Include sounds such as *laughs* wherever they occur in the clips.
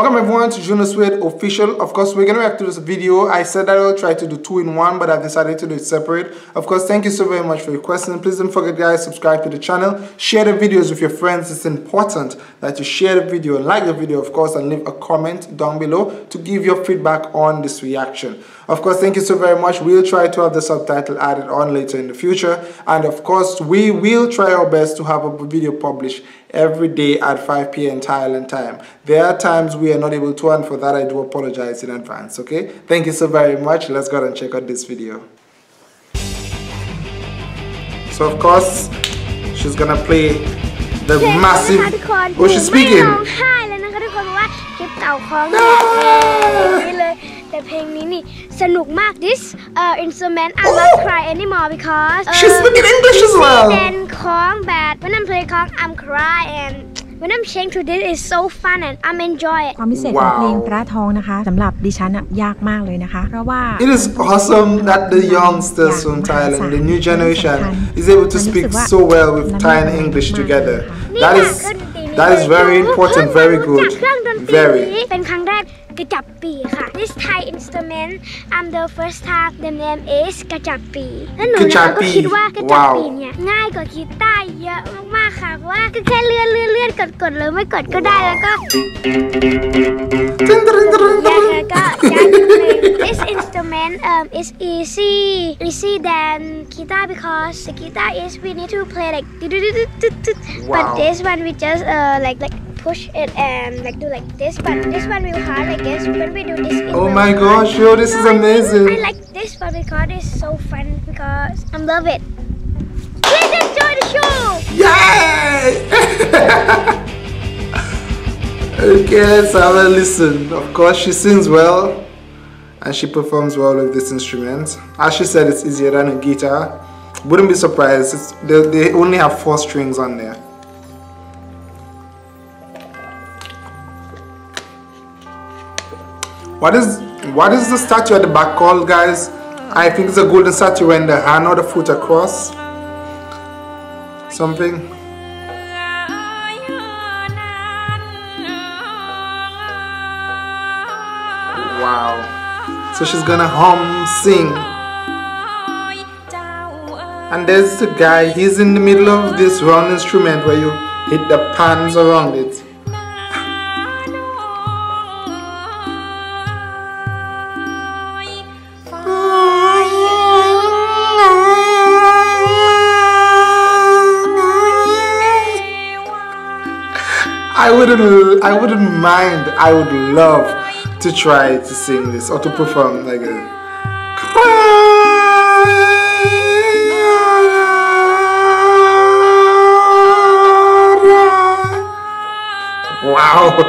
Welcome everyone to Juno Suede official. Of course, we're gonna react to this video. I said that I'll try to do two in one, but I've decided to do it separate. Of course, thank you so very much for your question. Please don't forget, guys, subscribe to the channel, share the videos with your friends. It's important that you share the video and like the video, of course, and leave a comment down below to give your feedback on this reaction. Of course, thank you so very much. We'll try to have the subtitle added on later in the future, and of course, we will try our best to have a video published every day at 5 p.m. Thailand time. There are times we are not able to and for that I do apologize in advance, okay? Thank you so very much. Let's go and check out this video. So of course, she's gonna play the massive... Oh, she's speaking! แต่เพลงนี้นี่สนุกมาก this uh, instrument I not cry anymore because uh, she's speaking English as well เล่นของแบบ when I'm playing ของ I'm cry and when I'm change to this is so fun and I'm enjoy it ความพิเศษของเพลงพระทองนะคะสำหรับดิฉันยากมากเลยนะคะ เพราะว่า It is awesome that the youngsters from Thailand the new generation is able to speak so well with Thai and English together that is that is very important very good very เป็นครั้งแรก กระจับปีค่ะ This Thai instrument I'm the first time the name is กระจับปีแล้วหนูนะคะก็คิดว่ากระจับปีเนี่ยง่ายกว่ากีตาร์เยอะมากๆค่ะว่าก็แค่เลื่อนเลื่อนเลื่อนกดกดเลยไม่กดก็ได้แล้วก็แล้วก็ *laughs* This instrument um is easy easy than guitar because the guitar is we need to play like but this one we just uh like like push it and like do like this but this one will hard I guess. When we do this oh my gosh yo this is amazing. I like this one because it's so fun because I love it. Please enjoy the show yay! *laughs* Okay have a listen. Of course she sings well and she performs well with this instrument. As she said it's easier than a guitar. Wouldn't be surprised. They, they only have four strings on there What is what is the statue at the back called, guys? I think it's a golden statue when the hand or the foot across. Something. Wow. So she's gonna hum, sing. And there's the guy, he's in the middle of this round instrument where you hit the pans around it. I wouldn't I wouldn't mind. I would love to try to sing this or to perform like a Wow. *laughs*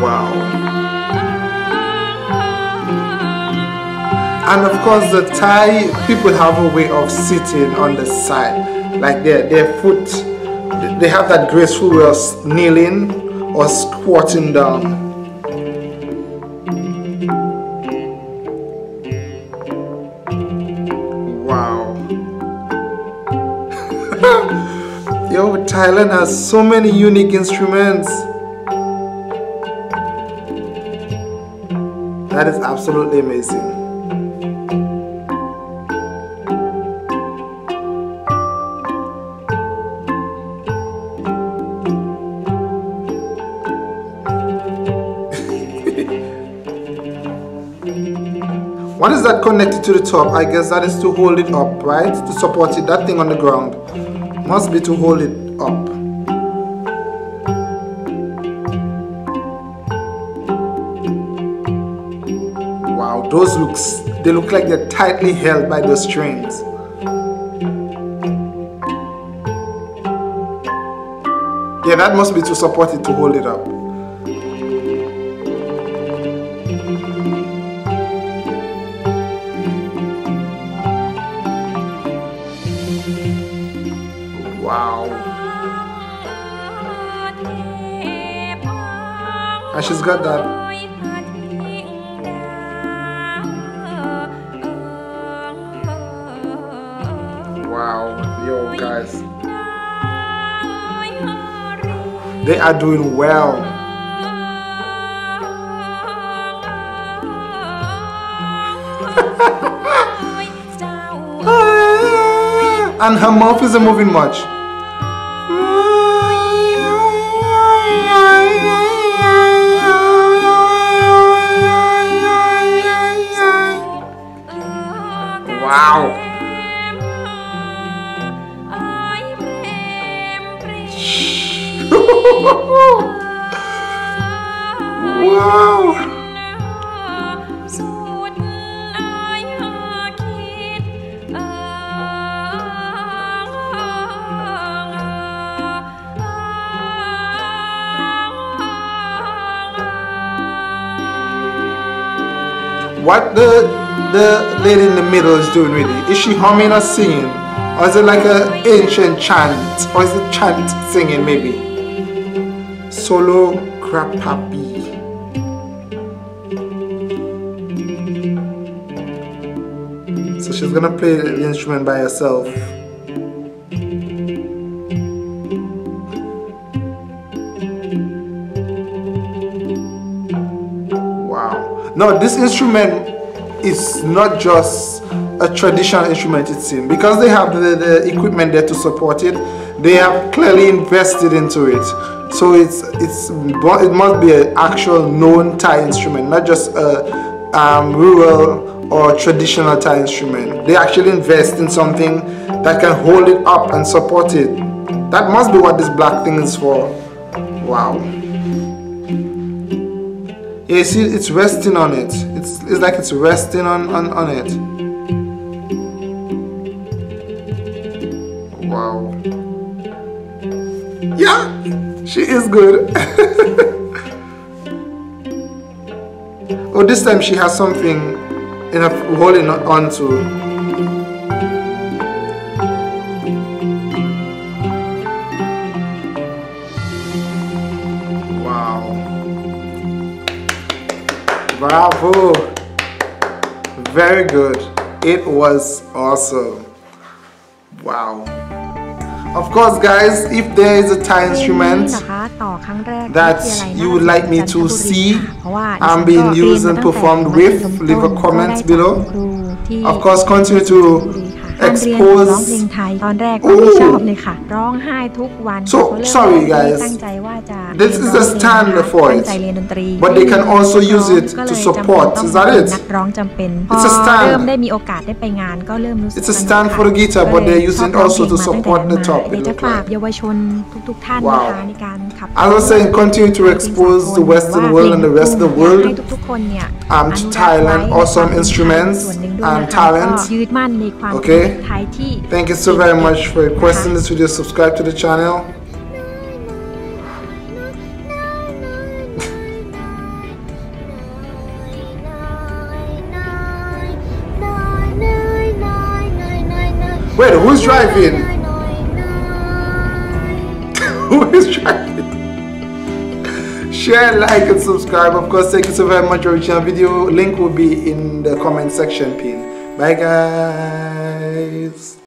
wow. And of course the Thai people have a way of sitting on the side. Like their, their foot, they have that graceful way of kneeling or squatting down. Wow. *laughs* Yo, Thailand has so many unique instruments. That is absolutely amazing. What is that connected to the top? I guess that is to hold it up, right? To support it. That thing on the ground must be to hold it up. Wow, those looks, they look like they're tightly held by those strings. Yeah, that must be to support it to hold it up. And she's got that. Wow, yo guys. They are doing well. and her mouth isn't moving much. Wow. What the the lady in the middle is doing really? Is she humming or singing? Or is it like an ancient chant? Or is it chant singing maybe? Solo crapapi. So she's gonna play the instrument by herself. Wow. No, this instrument is not just a traditional instrument it's in because they have the, the equipment there to support it they have clearly invested into it. So it's it's it must be an actual known Thai instrument not just a um, rural or traditional Thai instrument. They actually invest in something that can hold it up and support it. That must be what this black thing is for. Wow. Yeah, you see, it's resting on it. It's, it's like it's resting on, on, on it. She is good. oh, this time she has something in her holding on to. Wow. Bravo. Very good. It was awesome. Wow. Of course, guys, if there is a Thai instrument that you would like me to see I'm being used and performed with, leave a comment below. Of course, continue to การเรียนร้องเพลงไทยตอนแรกก็ไม่ชอบเลยค่ะร้องไห้ทุกวัน so sorry guys ตั้งใจว่าจะ this is a standard for it ตั้งใจเรียนดนตรี but they can also use it to support is that it นักร้องจำเป็น it's a stand เริ่มได้มีโอกาสได้ไปงานก็เริ่มรู้สึก it's a stand for the guitar but they're using also to support the top เดี๋ยวจะฝากเยาวชนทุกๆท่านนะคะในการขับ as I was saying continue to expose the western world and the rest of the world ให้ทุกๆคนเนี่ย um to Thailand awesome instruments and talent ยื Thai tea. Thank you so very much for requesting this video. Subscribe to the channel. Wait, who's driving? *laughs* Who is driving? Share, like, and subscribe. Of course, thank you so very much for watching our video. Link will be in the comment section pin. Bye, guys guys.